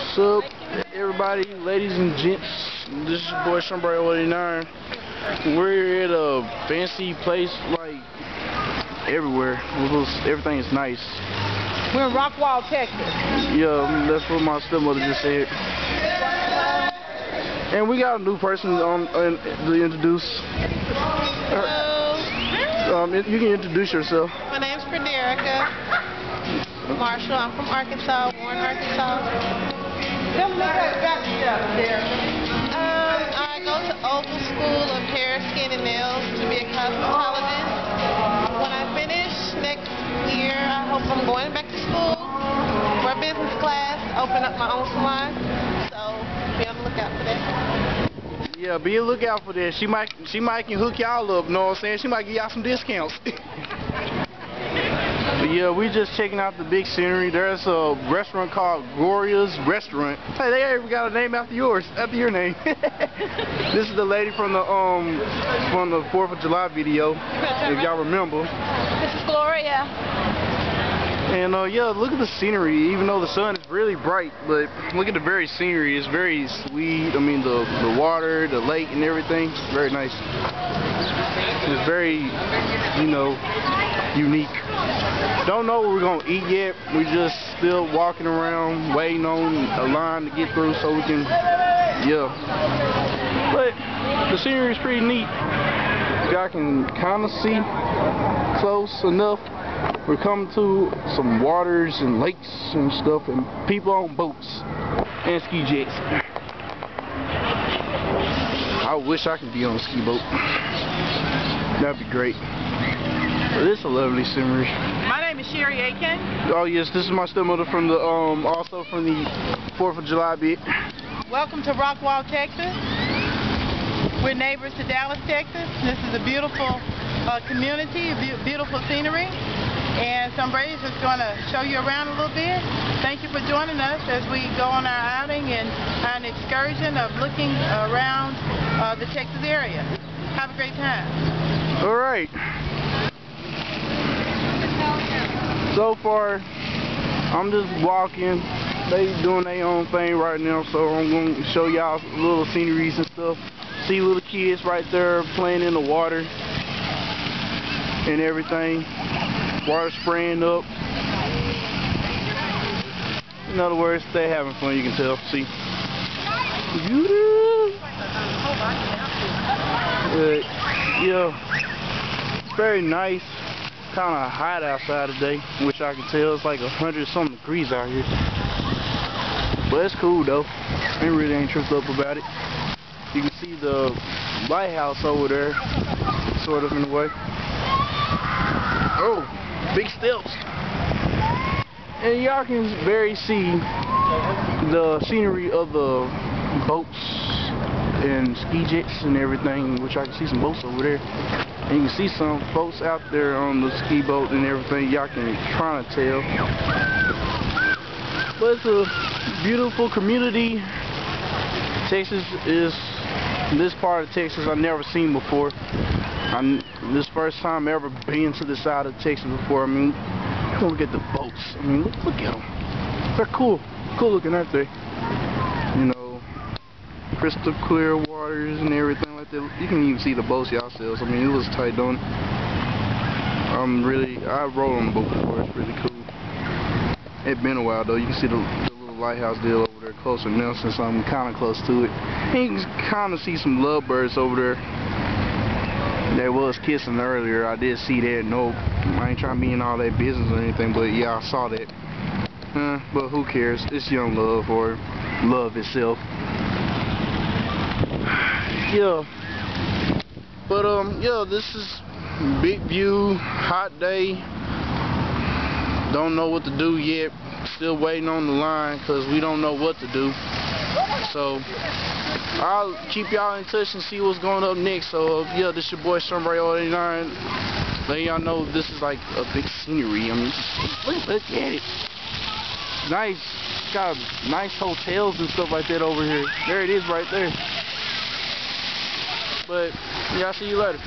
What's up, everybody, ladies and gents? This is your boy Sombrero 89. We're at a fancy place, like everywhere. Everything is nice. We're in Rockwall, Texas. Yeah, that's what my stepmother just said. And we got a new person on uh, to introduce. Hello. Um, you can introduce yourself. My name's Frederica Marshall. I'm from Arkansas, Warren, Arkansas. Tell me about yourself, Derek. Um, I go to Oval School of Hair, Skin, and Nails to be a cosmetologist. When I finish next year, I hope I'm going back to school for a business class, open up my own salon. So be on the lookout for that. Yeah, be a lookout for that. She might she might can hook y'all up, know what I'm saying? She might give y'all some discounts. but yeah, we just checking out the big scenery. There's a restaurant called Gloria's Restaurant. Hey, they even got a name after yours, after your name. this is the lady from the um from the 4th of July video, if y'all remember. This is Gloria. And uh, yeah, look at the scenery. Even though the sun is really bright, but look at the very scenery. It's very sweet. I mean, the the water, the lake, and everything. It's very nice. It's very, you know, unique. Don't know what we're gonna eat yet. We're just still walking around, waiting on a line to get through so we can, yeah. But the scenery is pretty neat. Y'all can kind of see close enough. We're coming to some waters and lakes and stuff and people on boats and ski jets. I wish I could be on a ski boat. That'd be great. But is a lovely scenery. My name is Sherry Aiken. Oh yes, this is my stepmother from the um also from the 4th of July bit. Welcome to Rockwall, Texas. We're neighbors to Dallas, Texas. This is a beautiful uh, community, be beautiful scenery. And Sombrero is going to show you around a little bit. Thank you for joining us as we go on our outing and an excursion of looking around uh, the Texas area. Have a great time. All right. So far, I'm just walking. They doing their own thing right now, so I'm going to show y'all little sceneries and stuff. See little kids right there playing in the water and everything. Water spraying up. In other words, they having fun, you can tell. See? But, yeah, it's very nice. Kind of hot outside today, which I can tell it's like a hundred something degrees out here. But it's cool though. I really ain't tripped up about it. You can see the lighthouse over there, sort of in a way. Oh, big steps. And y'all can very see the scenery of the boats and ski jets and everything, which I can see some boats over there. And you can see some folks out there on the ski boat and everything. Y'all can try to tell. But it's a beautiful community. Texas is this part of Texas I've never seen before. I'm this first time ever being to the side of Texas before. I mean, look at the boats. I mean, look, look at them. They're cool, cool looking, aren't they? You know, crystal clear waters and everything that. You can even see the boats yourselves. I mean, it was tight on. I'm really, I rode on the boat before. It's really cool. It's been a while though. You can see the, the little lighthouse deal over there closer now since I'm kind of close to it. And you can kind of see some lovebirds over there. They was kissing earlier. I did see that. No, I ain't trying to be in all that business or anything, but yeah, I saw that. But who cares? It's young love or love itself. Yeah. But um, yeah, this is big view, hot day. Don't know what to do yet. Still waiting on the line because we don't know what to do. So I'll keep y'all in touch and see what's going up next. So uh, yeah, this your boy Sombrero 89. Let y'all know this is like a big scenery. I mean, look at it. Nice. Got nice hotels and stuff like that over here. There it is right there. But yeah, I'll see you later.